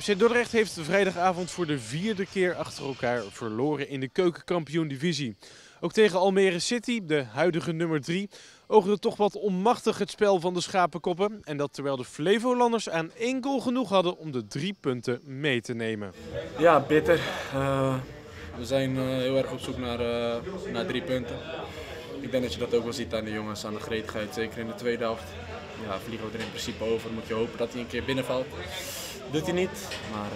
FC Dordrecht heeft vrijdagavond voor de vierde keer achter elkaar verloren in de keukenkampioen-divisie. Ook tegen Almere City, de huidige nummer 3, oogde toch wat onmachtig het spel van de schapenkoppen. En dat terwijl de Flevolanders aan één goal genoeg hadden om de drie punten mee te nemen. Ja, bitter. Uh, we zijn uh, heel erg op zoek naar, uh, naar drie punten. Ik denk dat je dat ook wel ziet aan de jongens, aan de gretigheid, zeker in de tweede helft. Ja, vliegen we er in principe over, moet je hopen dat hij een keer binnenvalt. Doet hij niet, maar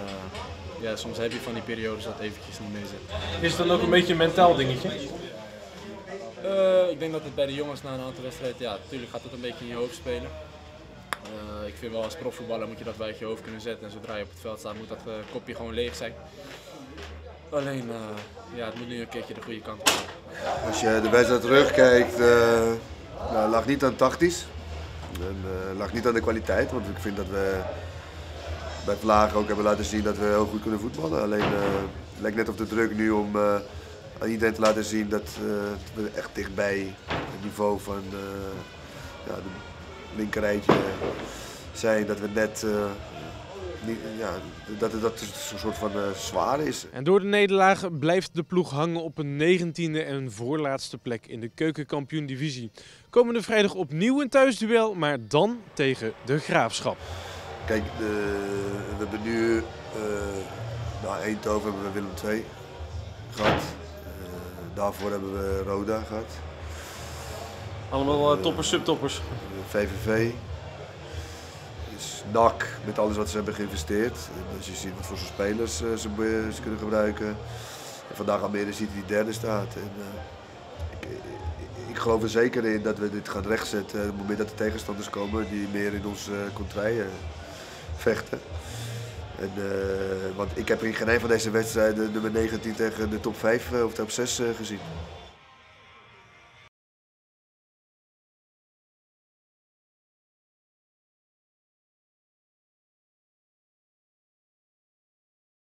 ja, soms heb je van die periodes dat eventjes niet mee zit. Is het dan ook een beetje een mentaal dingetje? Uh, ik denk dat het bij de jongens na een aantal wedstrijden, ja, natuurlijk gaat het een beetje in je hoofd spelen. Uh, ik vind wel als profvoetballer moet je dat bij je hoofd kunnen zetten. En zodra je op het veld staat moet dat uh, kopje gewoon leeg zijn. Alleen, ja, het moet nu een keertje de goede kant op. Als je de wedstrijd terugkijkt, nou, lag niet aan tactisch. En lag niet aan de kwaliteit, want ik vind dat we bij Vlaag ook hebben laten zien dat we heel goed kunnen voetballen. Alleen het lijkt net op de druk nu om aan iedereen te laten zien dat we echt dichtbij het niveau van ja, de linkerrijtje zijn. Dat we net uh, niet, ja, dat, dat een soort van zwaar is. En door de nederlaag blijft de ploeg hangen op een negentiende en voorlaatste plek in de keukenkampioen-divisie. Komende vrijdag opnieuw een thuisduel, maar dan tegen de Graafschap. Kijk, de, we hebben nu na Eindhoven hebben we Willem II gehad. Daarvoor hebben we Roda gehad. Allemaal toppers, subtoppers. VVV. Dus NAC, met alles wat ze hebben geïnvesteerd. Als je ziet wat voor soort spelers uh, ze, ze, kunnen gebruiken. En vandaag Almere ziet die derde staat. En, uh, ik, ik, geloof er zeker in dat we dit gaan rechtzetten. Op het moment dat de tegenstanders komen die meer in onze contraien vechten. En, want ik heb in geen een van deze wedstrijden nummer 19 tegen de top 5 of top 6 gezien.